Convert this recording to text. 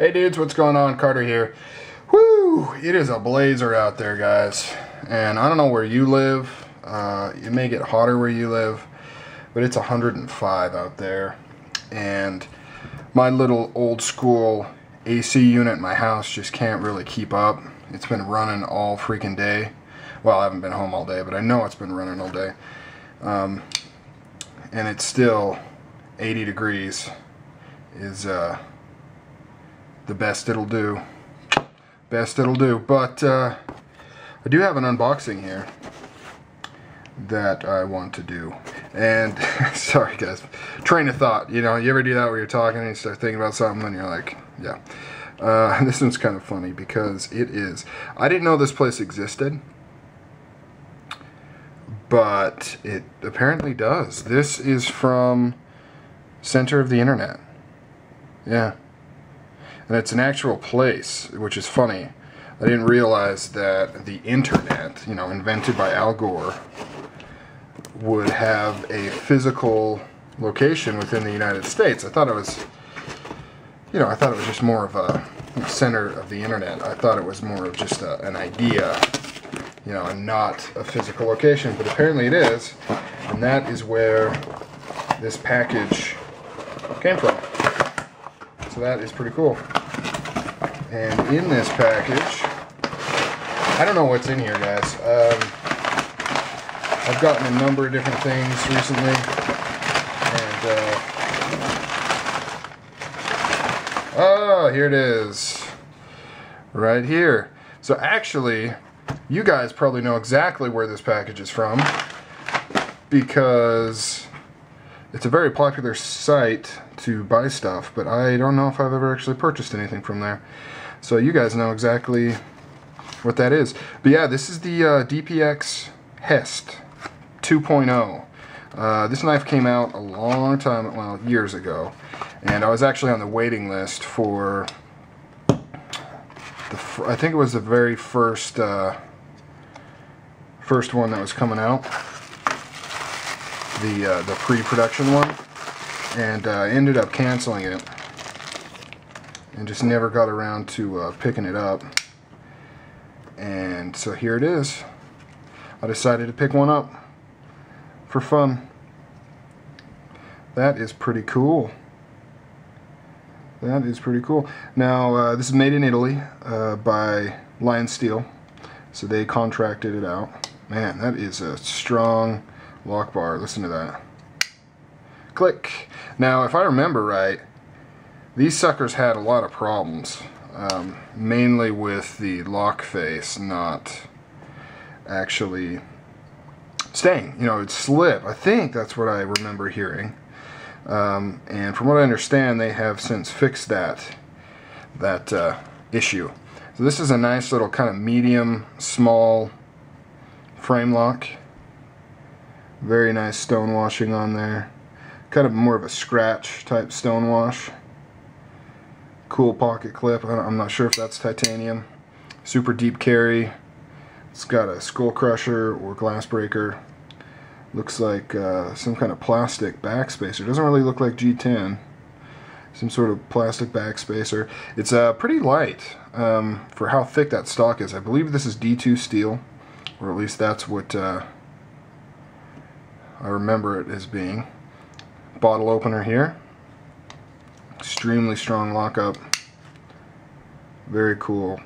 Hey dudes, what's going on? Carter here. Woo! It is a blazer out there, guys. And I don't know where you live. Uh, it may get hotter where you live, but it's 105 out there. And my little old school AC unit in my house just can't really keep up. It's been running all freaking day. Well, I haven't been home all day, but I know it's been running all day. Um, and it's still 80 degrees is uh, the best it'll do. Best it'll do. But uh, I do have an unboxing here that I want to do. And sorry guys, train of thought. You know, you ever do that where you're talking and you start thinking about something and you're like, yeah. Uh, this one's kind of funny because it is. I didn't know this place existed, but it apparently does. This is from Center of the Internet. Yeah. And it's an actual place, which is funny. I didn't realize that the internet, you know, invented by Al Gore, would have a physical location within the United States. I thought it was, you know, I thought it was just more of a center of the internet. I thought it was more of just a, an idea, you know, and not a physical location. But apparently it is, and that is where this package came from. So that is pretty cool. And in this package, I don't know what's in here, guys. Um, I've gotten a number of different things recently, and uh, oh, here it is, right here. So actually, you guys probably know exactly where this package is from because it's a very popular site to buy stuff, but I don't know if I've ever actually purchased anything from there. So you guys know exactly what that is. But yeah, this is the uh, DPX Hest 2.0. Uh, this knife came out a long time, well, years ago, and I was actually on the waiting list for, the, I think it was the very first, uh, first one that was coming out, the uh, the pre-production one, and uh, ended up canceling it, and just never got around to uh, picking it up, and so here it is. I decided to pick one up for fun. That is pretty cool. That is pretty cool. Now, uh, this is made in Italy uh, by Lion Steel, so they contracted it out. Man, that is a strong lock bar. Listen to that. Click. Now, if I remember right, these suckers had a lot of problems, um, mainly with the lock face not actually staying. You know, it'd slip. I think that's what I remember hearing. Um, and from what I understand, they have since fixed that that uh, issue. So this is a nice little kind of medium, small frame lock. Very nice stone washing on there. Kind of more of a scratch type stone wash. Cool pocket clip. I'm not sure if that's titanium. Super deep carry. It's got a skull crusher or glass breaker. Looks like uh, some kind of plastic backspacer. Doesn't really look like G10. Some sort of plastic backspacer. It's uh, pretty light um, for how thick that stock is. I believe this is D2 steel, or at least that's what uh, I remember it as being. Bottle opener here. Extremely strong lockup. Very cool.